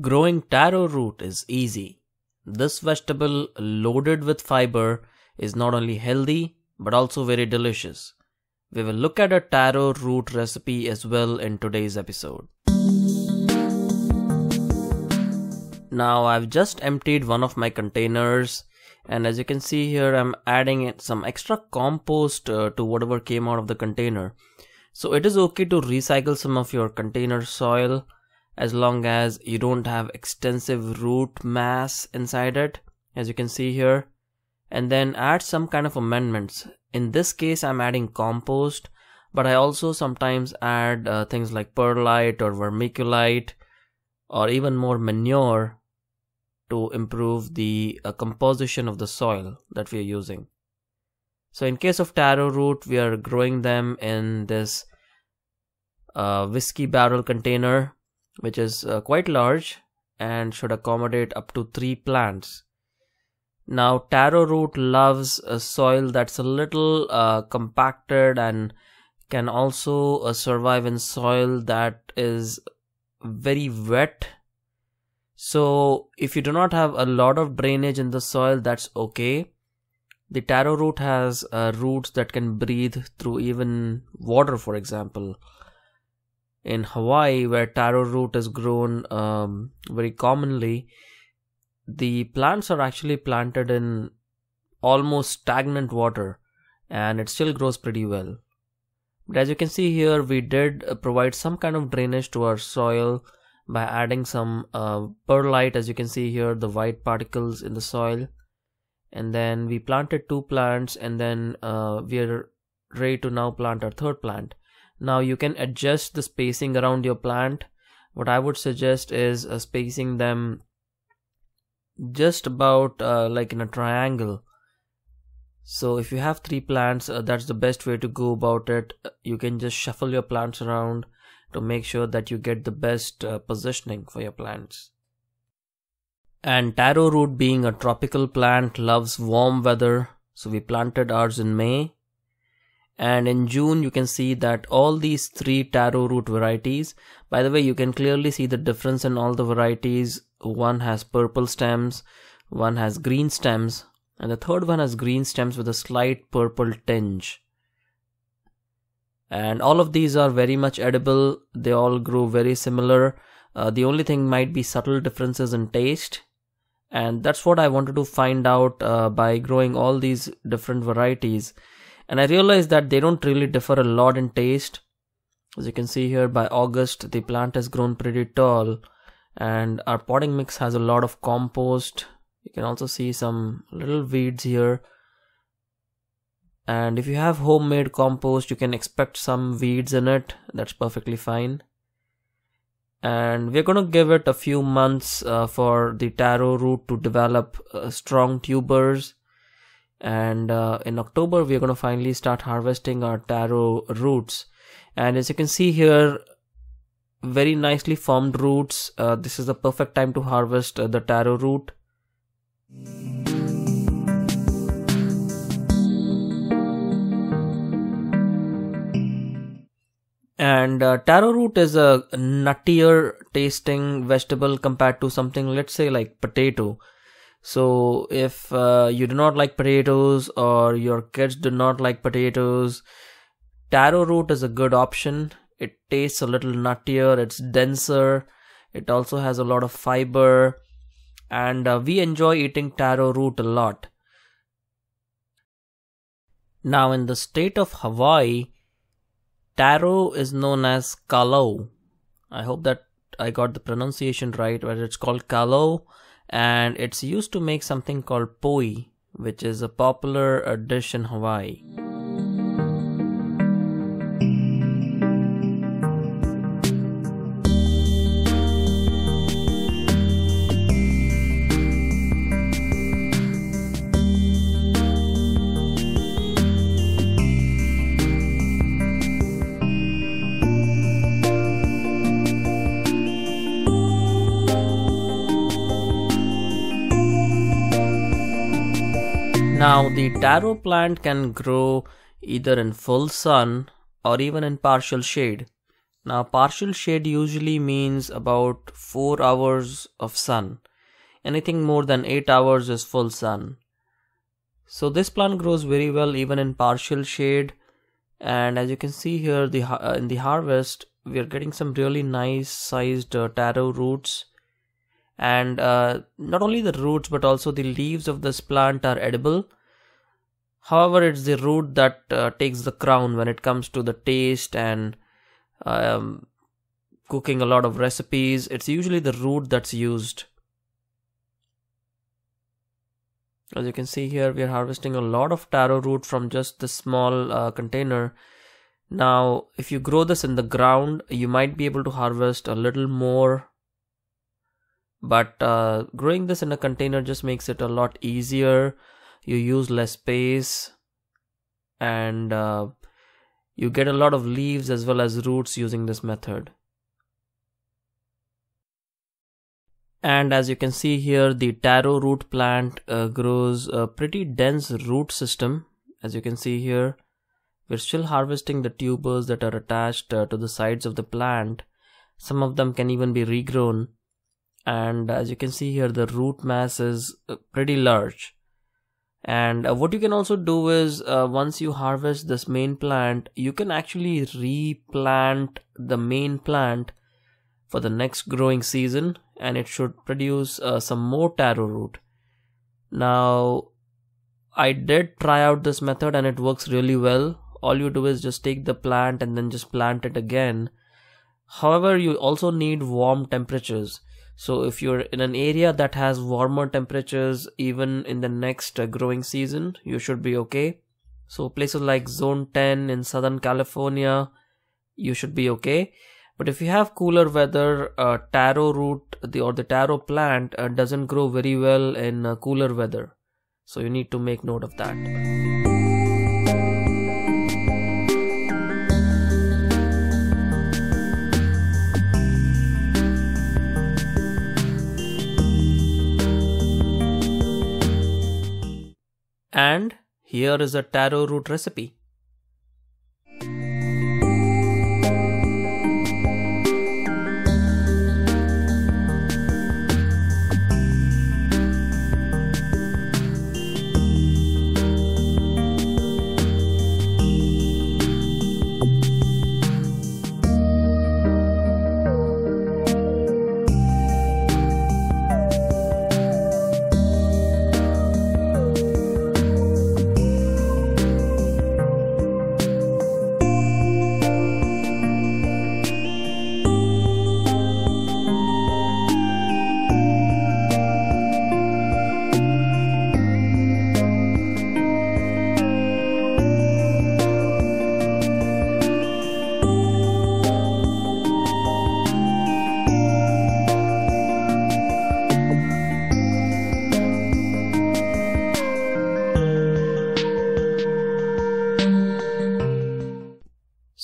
Growing taro root is easy. This vegetable loaded with fiber is not only healthy but also very delicious. We will look at a taro root recipe as well in today's episode. Now I've just emptied one of my containers and as you can see here I'm adding some extra compost uh, to whatever came out of the container. So it is okay to recycle some of your container soil as long as you don't have extensive root mass inside it as you can see here. And then add some kind of amendments. In this case i'm adding compost but i also sometimes add uh, things like perlite or vermiculite or even more manure to improve the uh, composition of the soil that we are using. So in case of taro root we are growing them in this uh, whiskey barrel container which is uh, quite large and should accommodate up to three plants. Now taro root loves a soil that's a little uh, compacted and can also uh, survive in soil that is very wet. So if you do not have a lot of drainage in the soil that's okay. The taro root has uh, roots that can breathe through even water for example in Hawaii, where taro root is grown um, very commonly, the plants are actually planted in almost stagnant water and it still grows pretty well. But as you can see here, we did provide some kind of drainage to our soil by adding some uh, perlite, as you can see here, the white particles in the soil. And then we planted two plants and then uh, we are ready to now plant our third plant. Now you can adjust the spacing around your plant. What I would suggest is uh, spacing them just about uh, like in a triangle. So if you have three plants, uh, that's the best way to go about it. You can just shuffle your plants around to make sure that you get the best uh, positioning for your plants. And taro root being a tropical plant loves warm weather. So we planted ours in May and in June you can see that all these three taro root varieties by the way you can clearly see the difference in all the varieties. One has purple stems one has green stems and the third one has green stems with a slight purple tinge. And all of these are very much edible. They all grow very similar. Uh, the only thing might be subtle differences in taste. And that's what i wanted to find out uh, by growing all these different varieties and I realized that they don't really differ a lot in taste. As you can see here by August the plant has grown pretty tall and our potting mix has a lot of compost. You can also see some little weeds here. And if you have homemade compost you can expect some weeds in it. That's perfectly fine. And we're going to give it a few months uh, for the taro root to develop uh, strong tubers and uh, in October we are going to finally start harvesting our taro roots. And as you can see here very nicely formed roots. Uh, this is the perfect time to harvest uh, the taro root. And uh, taro root is a nuttier tasting vegetable compared to something let's say like potato so if uh, you do not like potatoes or your kids do not like potatoes, taro root is a good option. It tastes a little nuttier, it's denser, it also has a lot of fiber, and uh, we enjoy eating taro root a lot. Now, in the state of Hawaii, taro is known as kalo. I hope that I got the pronunciation right, but it's called kalo and it's used to make something called poi, which is a popular uh, dish in Hawaii. Now the taro plant can grow either in full sun or even in partial shade. Now partial shade usually means about 4 hours of sun. Anything more than 8 hours is full sun. So this plant grows very well even in partial shade and as you can see here the uh, in the harvest we are getting some really nice sized uh, taro roots and uh, not only the roots but also the leaves of this plant are edible. However it's the root that uh, takes the crown when it comes to the taste and um, cooking a lot of recipes. It's usually the root that's used. As you can see here we are harvesting a lot of taro root from just this small uh, container. Now if you grow this in the ground you might be able to harvest a little more but uh, growing this in a container just makes it a lot easier. You use less space. And uh, you get a lot of leaves as well as roots using this method. And as you can see here the taro root plant uh, grows a pretty dense root system as you can see here. We're still harvesting the tubers that are attached uh, to the sides of the plant. Some of them can even be regrown and as you can see here the root mass is uh, pretty large and uh, what you can also do is uh, once you harvest this main plant you can actually replant the main plant for the next growing season and it should produce uh, some more taro root. Now I did try out this method and it works really well. All you do is just take the plant and then just plant it again. However, you also need warm temperatures. So if you're in an area that has warmer temperatures even in the next uh, growing season, you should be okay. So places like zone 10 in Southern California, you should be okay. But if you have cooler weather, uh, taro root the, or the taro plant uh, doesn't grow very well in uh, cooler weather. So you need to make note of that. And here is a taro root recipe.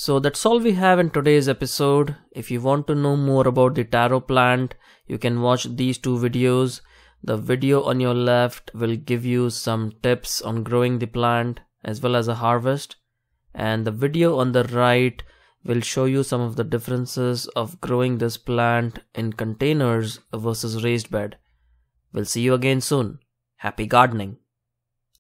So that's all we have in today's episode. If you want to know more about the taro plant, you can watch these two videos. The video on your left will give you some tips on growing the plant as well as a harvest. And the video on the right will show you some of the differences of growing this plant in containers versus raised bed. We'll see you again soon. Happy gardening.